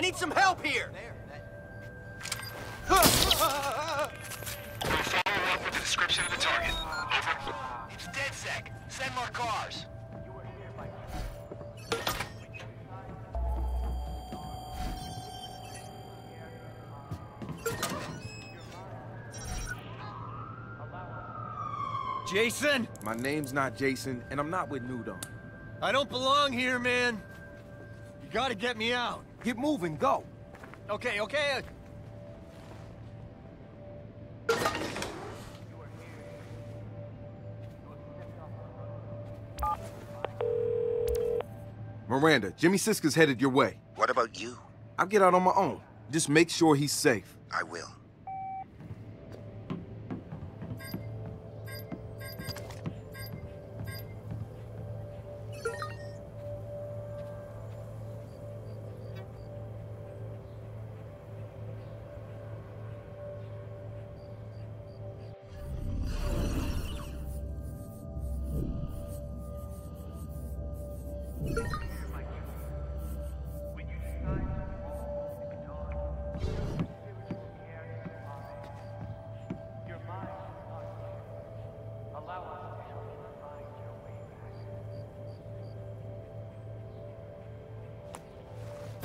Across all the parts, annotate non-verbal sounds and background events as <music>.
I need some help here! We'll follow up with the description of the target. Over. It's DedSec. Send more cars. Jason! My name's not Jason, and I'm not with New Dawn. I don't belong here, man. You gotta get me out. Get moving, go. Okay, okay. Miranda, Jimmy Siska's headed your way. What about you? I'll get out on my own. Just make sure he's safe. I will.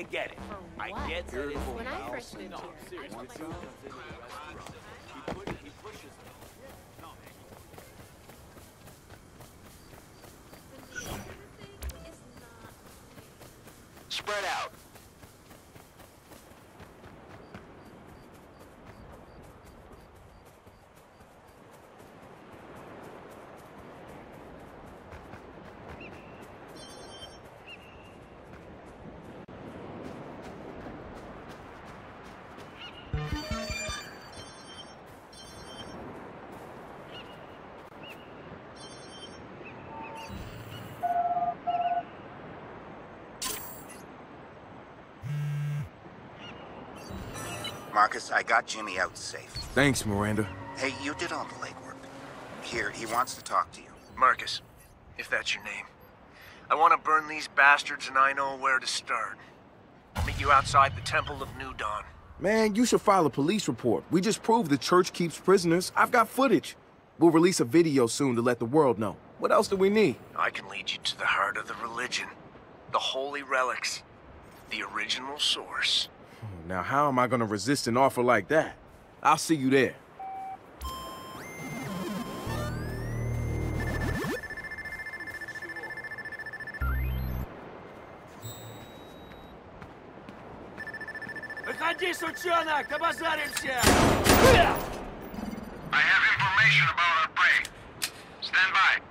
I get it. I get that it's When I oh, first moved here, Marcus, I got Jimmy out safe. Thanks, Miranda. Hey, you did all the legwork. Here, he wants to talk to you. Marcus, if that's your name. I want to burn these bastards and I know where to start. I'll meet you outside the Temple of New Dawn. Man, you should file a police report. We just proved the church keeps prisoners. I've got footage. We'll release a video soon to let the world know. What else do we need? I can lead you to the heart of the religion. The holy relics. The original source. Now, how am I gonna resist an offer like that? I'll see you there. Выходи, сучонок, обозаримся! I have information about our prey. Stand by.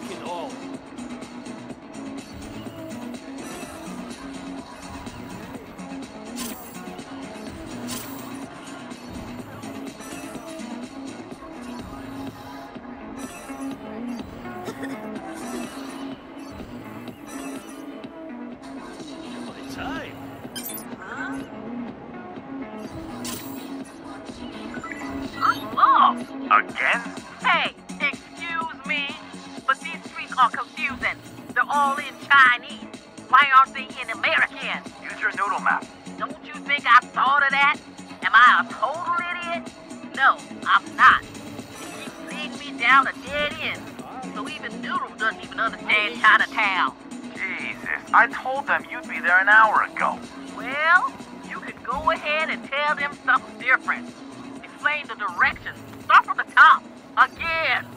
Fucking all. Again? Hey, are confusing. They're all in Chinese. Why aren't they in American? Use your Nudle map. Don't you think I thought of that? Am I a total idiot? No, I'm not. Keeps leading me down a dead end. So even Nudle doesn't even understand Chinatown. Jesus, I told them you'd be there an hour ago. Well, you could go ahead and tell them something different. Explain the directions. Start from the top. Again.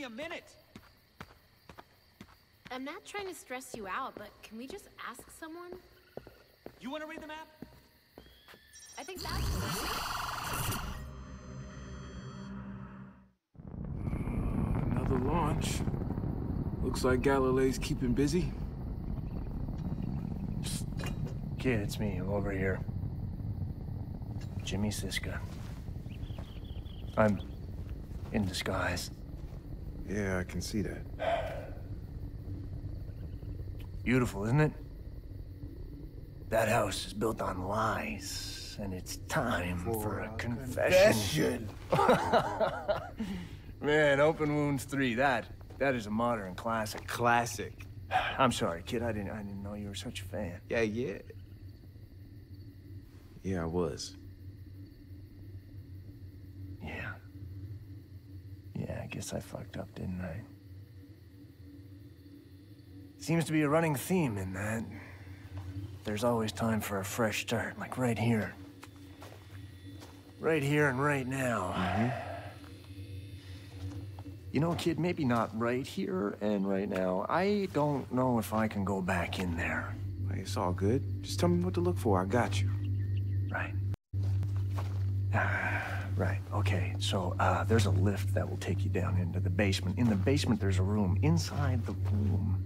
Me a minute. I'm not trying to stress you out, but can we just ask someone? You want to read the map? I think that's. Another launch. Looks like Galilee's keeping busy. Kid, it's me. I'm over here. Jimmy Siska. I'm in disguise. Yeah, I can see that. Beautiful, isn't it? That house is built on lies, and it's time for, a confession. <laughs> Man, Open Wounds 3, that that is a modern classic. Classic. I'm sorry, kid. I didn't I didn't know you were such a fan. Yeah, yeah. Yeah, I was. Yeah. Yeah, I guess I fucked up, didn't I? Seems to be a running theme in that. There's always time for a fresh start, like right here. Right here and right now. Mm-hmm. You know, kid, maybe not right here and right now. I don't know if I can go back in there. Hey, It's all good. Just tell me what to look for. I got you. Right. Okay. So uh, there's a lift that will take you down into the basement. In the basement, there's a room. Inside the room,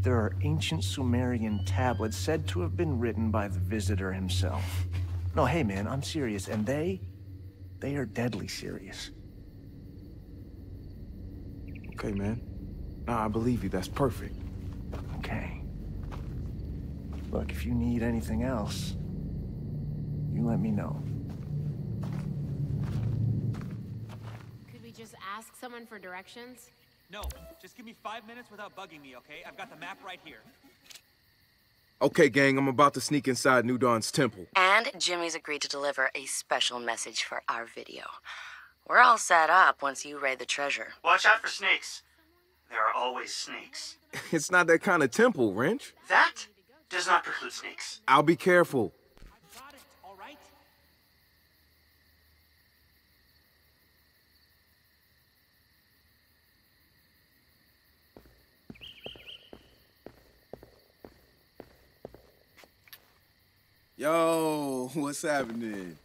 there are ancient Sumerian tablets said to have been written by the visitor himself. No, hey, man, I'm serious. And they, they are deadly serious. Okay, man. Nah, I believe you. That's perfect. Okay. Look, if you need anything else, you let me know. Could we just ask someone for directions? No, just give me five minutes without bugging me, okay? I've got the map right here. Okay, gang, I'm about to sneak inside New Dawn's temple. And Jimmy's agreed to deliver a special message for our video. We're all set up once you raid the treasure. Watch out for snakes. There are always snakes. <laughs> It's not that kind of temple, Wrench. That does not preclude snakes. I'll be careful. Yo, <laughs> what's happening?